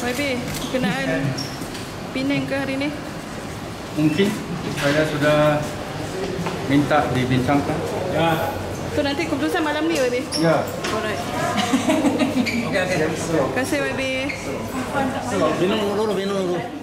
YB, kenaan Penang ke hari ni? Mungkin saya sudah minta dibincangkan. Ya. So nanti keputusan malam ni YB? Ya. Alright. okay, okay. Terima kasih YB. Minum dulu, minum dulu.